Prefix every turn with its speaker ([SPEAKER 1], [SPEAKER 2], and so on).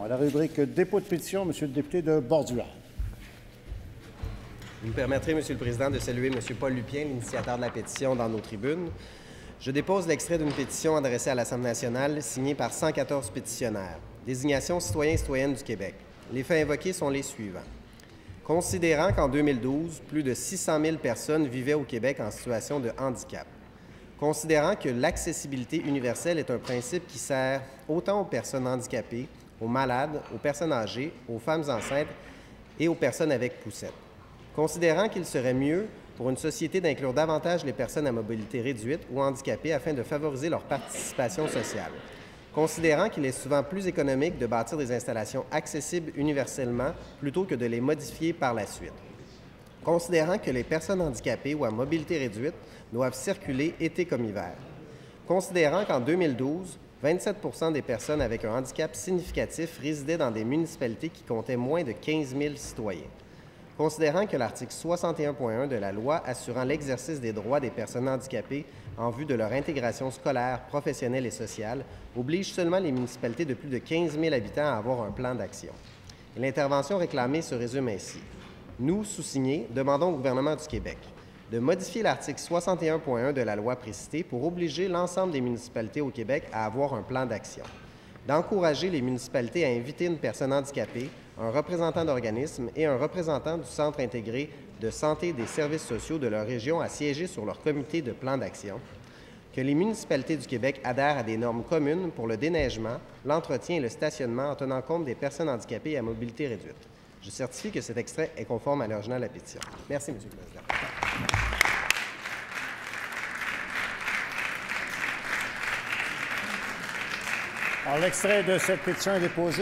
[SPEAKER 1] À la rubrique dépôt de pétition, Monsieur le député de Bordua.
[SPEAKER 2] Vous me permettrez, Monsieur le Président, de saluer M. Paul Lupien, l'initiateur de la pétition, dans nos tribunes. Je dépose l'extrait d'une pétition adressée à l'Assemblée nationale, signée par 114 pétitionnaires. Désignation citoyens et citoyennes du Québec. Les faits invoqués sont les suivants. Considérant qu'en 2012, plus de 600 000 personnes vivaient au Québec en situation de handicap. Considérant que l'accessibilité universelle est un principe qui sert autant aux personnes handicapées aux malades, aux personnes âgées, aux femmes enceintes et aux personnes avec poussette. Considérant qu'il serait mieux pour une société d'inclure davantage les personnes à mobilité réduite ou handicapées afin de favoriser leur participation sociale. Considérant qu'il est souvent plus économique de bâtir des installations accessibles universellement plutôt que de les modifier par la suite. Considérant que les personnes handicapées ou à mobilité réduite doivent circuler été comme hiver. Considérant qu'en 2012, 27% des personnes avec un handicap significatif résidaient dans des municipalités qui comptaient moins de 15 000 citoyens. Considérant que l'article 61.1 de la loi assurant l'exercice des droits des personnes handicapées en vue de leur intégration scolaire, professionnelle et sociale oblige seulement les municipalités de plus de 15 000 habitants à avoir un plan d'action. L'intervention réclamée se résume ainsi. Nous, sous-signés, demandons au gouvernement du Québec de modifier l'article 61.1 de la loi précitée pour obliger l'ensemble des municipalités au Québec à avoir un plan d'action, d'encourager les municipalités à inviter une personne handicapée, un représentant d'organisme et un représentant du Centre intégré de santé des services sociaux de leur région à siéger sur leur comité de plan d'action, que les municipalités du Québec adhèrent à des normes communes pour le déneigement, l'entretien et le stationnement en tenant compte des personnes handicapées à mobilité réduite. Je certifie que cet extrait est conforme à l'original de la pétition. Merci, M. le Président.
[SPEAKER 1] Alors, l'extrait de cette pétition est déposé.